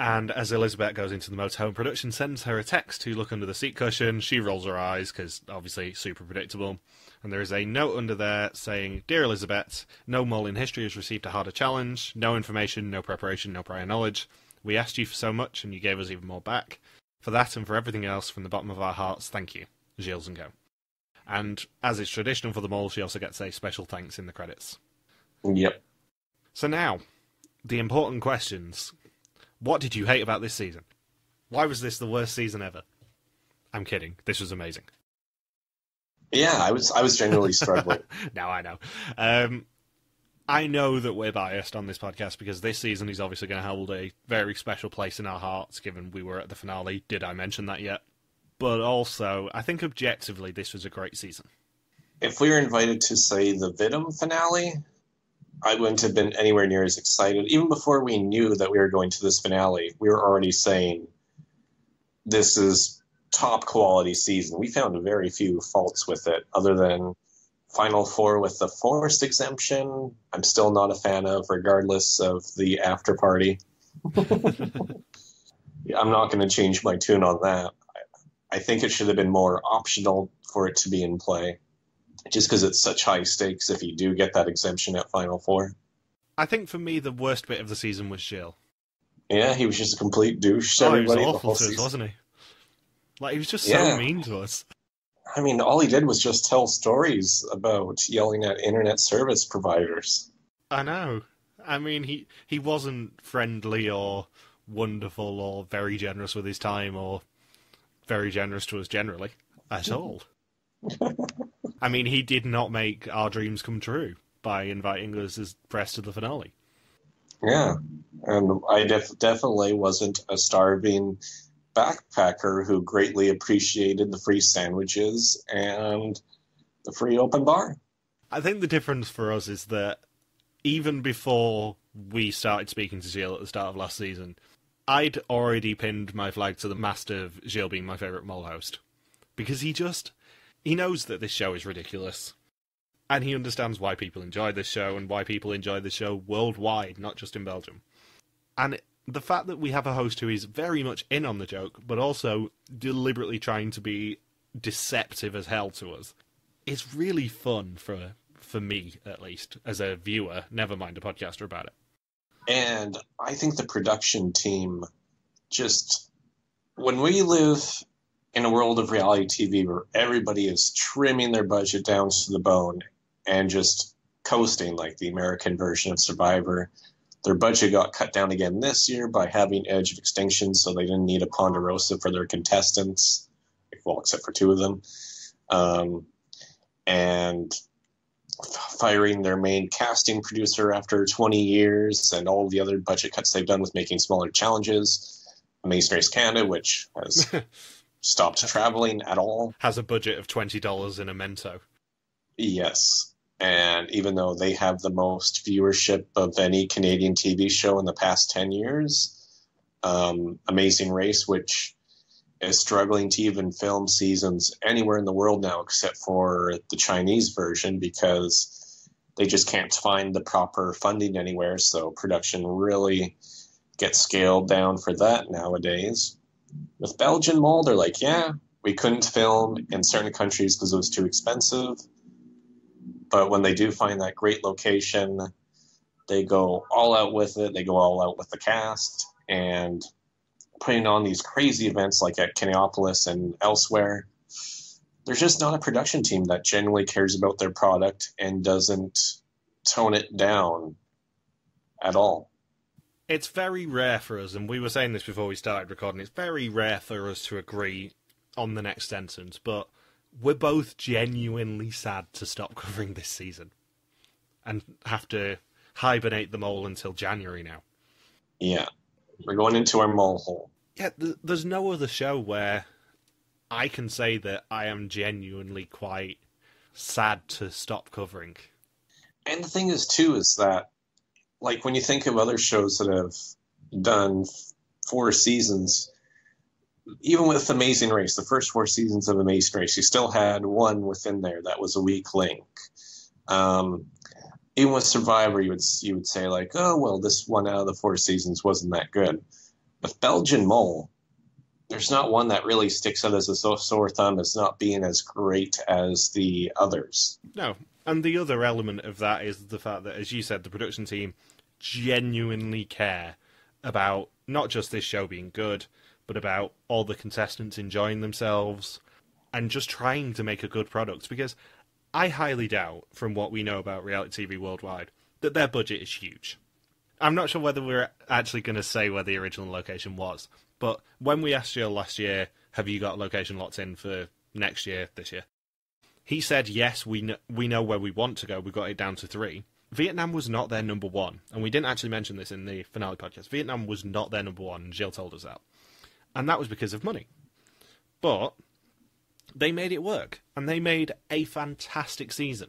And as Elisabet goes into the motorhome, production sends her a text to look under the seat cushion. She rolls her eyes because obviously super predictable. And there is a note under there saying, Dear Elisabet, no mole in history has received a harder challenge. No information, no preparation, no prior knowledge. We asked you for so much and you gave us even more back. For that and for everything else, from the bottom of our hearts, thank you. Gilles and Co. And as is traditional for the mole, she also gets a special thanks in the credits. Yep. So now, the important questions. What did you hate about this season? Why was this the worst season ever? I'm kidding. This was amazing. Yeah, I was I was genuinely struggling. [LAUGHS] now I know. Um, I know that we're biased on this podcast because this season is obviously going to hold a very special place in our hearts, given we were at the finale. Did I mention that yet? But also, I think objectively, this was a great season. if we were invited to say the WIDM finale, I wouldn't have been anywhere near as excited. Even before we knew that we were going to this finale, we were already saying this is top quality season. We found very few faults with it, other than Final Four with the forced exemption. I'm still not a fan of, regardless of the after party. [LAUGHS] I'm not going to change my tune on that. I, I think it should have been more optional for it to be in play just because it's such high stakes if you do get that exemption at Final Four. I think for me, the worst bit of the season was Gilles. Yeah, he was just a complete douche to Oh, he was awful to us, season. wasn't he? Like, he was just Yeah. so mean to us. I mean, all he did was just tell stories about yelling at internet service providers. I know. I mean, he he wasn't friendly or wonderful or very generous with his time or very generous to us generally at [LAUGHS] all. [LAUGHS] I mean, he did not make our dreams come true by inviting us as press to the finale. Yeah, and I def- definitely wasn't a starving backpacker who greatly appreciated the free sandwiches and the free open bar. I think the difference for us is that even before we started speaking to Gilles at the start of last season, I'd already pinned my flag to the mast of Gilles being my favourite mole host. Because he just. He knows that this show is ridiculous. And he understands why people enjoy this show and why people enjoy the show worldwide, not just in Belgium. And the fact that we have a host who is very much in on the joke, but also deliberately trying to be deceptive as hell to us, is really fun for for me at least as a viewer. Never mind a podcaster about it. And I think the production team just, when we live in a world of reality TV where everybody is trimming their budget down to the bone and just coasting like the American version of Survivor, their budget got cut down again this year by having Edge of Extinction, so they didn't need a Ponderosa for their contestants, well, except for two of them. Um, and firing their main casting producer after 20 years and all the other budget cuts they've done with making smaller challenges. Amazing Race Canada, which has [LAUGHS] stopped traveling at all. Has a budget of twenty dollars in a Mento. Yes. And even though they have the most viewership of any Canadian TV show in the past 10 years, um, Amazing Race, which is struggling to even film seasons anywhere in the world now except for the Chinese version because they just can't find the proper funding anywhere. So production really gets scaled down for that nowadays. With Belgian Mole, they're like, yeah, we couldn't film in certain countries because it was too expensive. But when they do find that great location, they go all out with it. They go all out with the cast and putting on these crazy events like at Kinepolis and elsewhere. There's just not a production team that genuinely cares about their product and doesn't tone it down at all. It's very rare for us, and we were saying this before we started recording, it's very rare for us to agree on the next sentence, but we're both genuinely sad to stop [LAUGHS] covering this season and have to hibernate the mole until January now. Yeah. We're going into our mole hole. Yeah, th- there's no other show where I can say that I am genuinely quite sad to stop covering. And the thing is, too, is that, like, when you think of other shows that have done four seasons, even with Amazing Race, the first four seasons of Amazing Race, you still had one within there that was a weak link. Um, even with Survivor, you would you would say like, oh well, this one out of the four seasons wasn't that good. With Belgian Mole, there's not one that really sticks out as a sore thumb as not being as great as the others. No, and the other element of that is the fact that, as you said, the production team genuinely care about not just this show being good, but about all the contestants enjoying themselves and just trying to make a good product. Because I highly doubt, from what we know about reality TV worldwide, that their budget is huge. I'm not sure whether we're actually going to say where the original location was, but when we asked you last year, have you got location locked in for next year, this year? He said, yes, we know, we know where we want to go. We got it down to three. Vietnam was not their number one, and we didn't actually mention this in the finale podcast. Vietnam was not their number one, Gilles told us that. And that was because of money. But they made it work, and they made a fantastic season.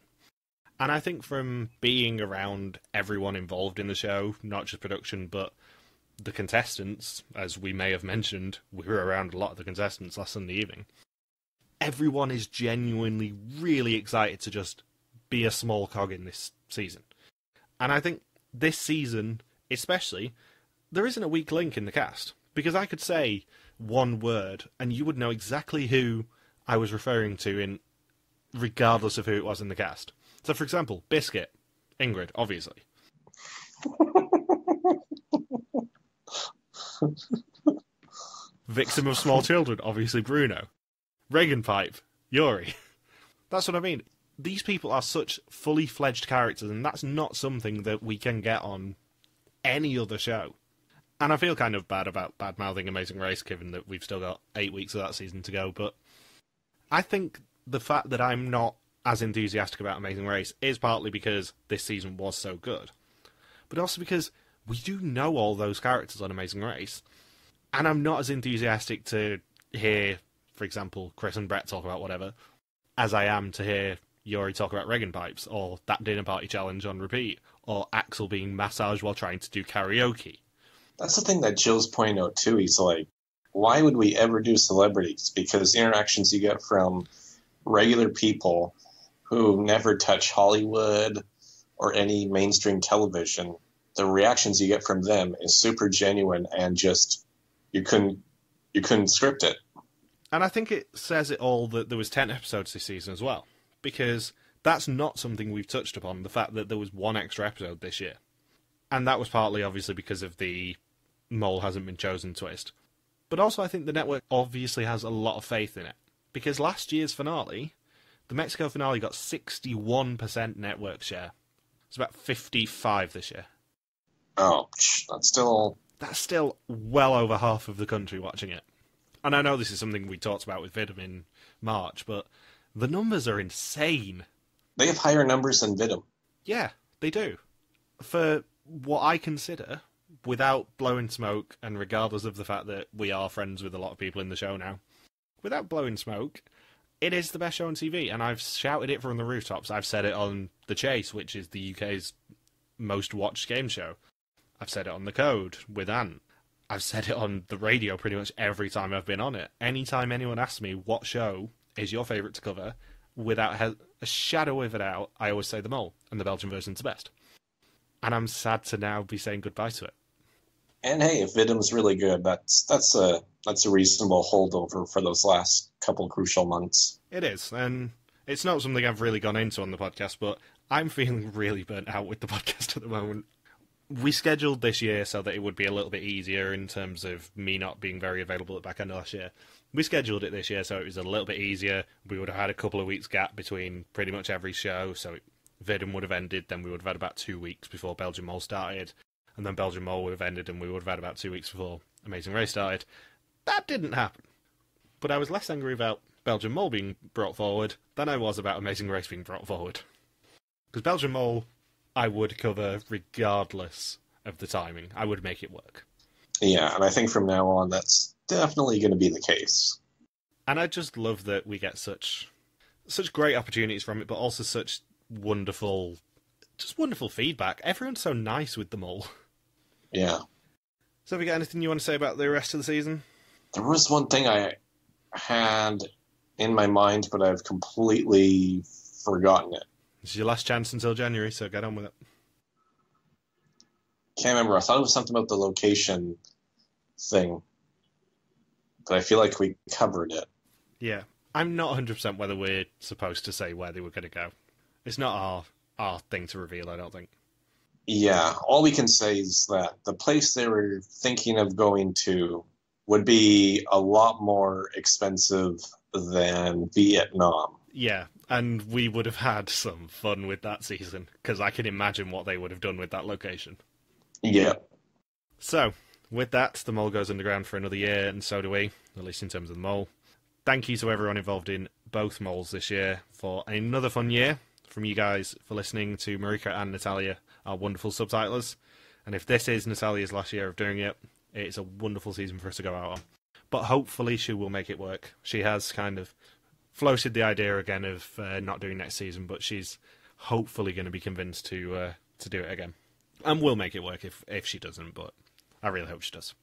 And I think from being around everyone involved in the show, not just production, but the contestants, as we may have mentioned, we were around a lot of the contestants last Sunday evening. Everyone is genuinely really excited to just be a small cog in this season. And I think this season, especially, there isn't a weak link in the cast. Because I could say one word and you would know exactly who I was referring to in regardless of who it was in the cast. So for example, Biscuit, Ingrid, obviously. [LAUGHS] Victim of small children, obviously Bruno. Regan Pipe, Joeri. That's what I mean. These people are such fully fledged characters, and that's not something that we can get on any other show. And I feel kind of bad about bad mouthing Amazing Race, given that we've still got eight weeks of that season to go. But I think the fact that I'm not as enthusiastic about Amazing Race is partly because this season was so good, but also because we do know all those characters on Amazing Race, and I'm not as enthusiastic to hear, for example, Chris and Brett talk about whatever, as I am to hear Joeri talk about Regan pipes or that dinner party challenge on repeat, or Axel being massaged while trying to do karaoke. That's the thing that Gilles' pointing out too. He's like, why would we ever do celebrities? Because the interactions you get from regular people who never touch Hollywood or any mainstream television, the reactions you get from them is super genuine and just you couldn't you couldn't script it. And I think it says it all that there was ten episodes this season as well, because that's not something we've touched upon. The fact that there was one extra episode this year, and that was partly obviously because of the mole hasn't been chosen twist. But also, I think the network obviously has a lot of faith in it. Because last year's finale, the Mexico finale got 61% network share. It's about 55 this year. Oh, that's still. That's still well over half of the country watching it. And I know this is something we talked about with WIDM in March, but the numbers are insane. They have higher numbers than WIDM. Yeah, they do. For what I consider without blowing smoke, and regardless of the fact that we are friends with a lot of people in the show now, without blowing smoke, it is the best show on TV, and I've shouted it from the rooftops. I've said it on The Chase, which is the UK's most watched game show. I've said it on The Code with Ant. I've said it on the radio pretty much every time I've been on it. Anytime anyone asks me what show is your favourite to cover, without a shadow of a doubt, I always say The Mole, and the Belgian version's the best. And I'm sad to now be saying goodbye to it. And hey, if WIDM's really good, that's that's a that's a reasonable holdover for those last couple crucial months. It is, and it's not something I've really gone into on the podcast, but I'm feeling really burnt out with the [LAUGHS] podcast at the moment. We scheduled this year so that it would be a little bit easier in terms of me not being very available at back end of last year. We scheduled it this year so it was a little bit easier. We would have had a couple of weeks gap between pretty much every show, so WIDM would have ended, then we would have had about two weeks before Belgian Mole started, and then Belgian Mole would have ended, and we would have had about two weeks before Amazing Race started. That didn't happen. But I was less angry about Belgian Mole being brought forward than I was about Amazing Race being brought forward. Because Belgian Mole, I would cover regardless of the timing. I would make it work. Yeah, and I think from now on that's definitely going to be the case. And I just love that we get such such great opportunities from it, but also such wonderful, just wonderful feedback. Everyone's so nice with them all. Yeah. So, have you got anything you want to say about the rest of the season? There was one thing I had in my mind, but I've completely forgotten it. This is your last chance until January, so get on with it. Can't remember. I thought it was something about the location thing, but I feel like we covered it. Yeah. I'm not 100% whether we're supposed to say where they were going to go. It's not our our thing to reveal, I don't think. Yeah, all we can say is that the place they were thinking of going to would be a lot more expensive than Vietnam. Yeah, and we would have had some fun with that season because I can imagine what they would have done with that location. Yeah. So, with that, the mole goes underground for another year, and so do we, at least in terms of the mole. Thank you to everyone involved in both moles this year for another fun year. From you guys for listening to Marika and Natalia, our wonderful subtitlers. And if this is Natalia's last year of doing it, it's a wonderful season for us to go out on. But hopefully, she will make it work. She has kind of floated the idea again of uh, not doing next season, but she's hopefully going to be convinced to uh, to do it again, and we'll make it work if if she doesn't. But I really hope she does.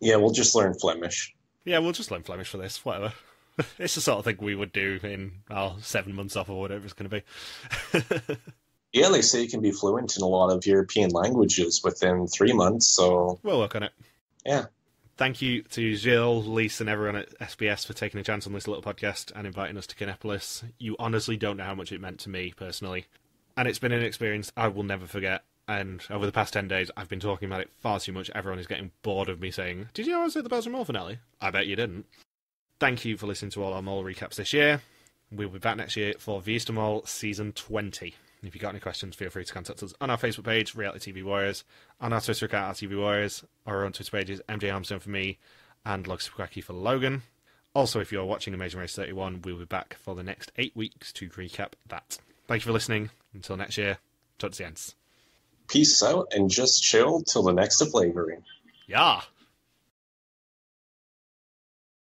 Yeah, we'll just learn Flemish. Yeah, we'll just learn Flemish for this. Whatever. [LAUGHS] it's the sort of thing we would do in our seven months off or whatever it's going to be. [LAUGHS] Yeah, they say you can be fluent in a lot of European languages within three months, so we'll work on it. yeah. Thank you to Gilles, Lise, and everyone at SBS for taking a chance on this little podcast and inviting us to Kinepolis. You honestly don't know how much it meant to me personally. And it's been an experience I will never forget. And over the past 10 days, I've been talking about it far too much. Everyone is getting bored of me saying, Did you know I was at the Belgian Mole finale? I bet you didn't. Thank you for listening to all our Mole recaps this year. We'll be back next year for Vista Mole Season 20. If you've got any questions, feel free to contact us on our Facebook page, Reality TV Warriors, on our Twitter account, RTV Warriors, or on Twitter pages, MJ Armstrong for me and Log Quacky for Logan. Also, if you're watching Amazing Race 31, we'll be back for the next eight weeks to recap that. Thank you for listening. Until next year, the ends. Peace out and just chill till the next flavoring. Yeah.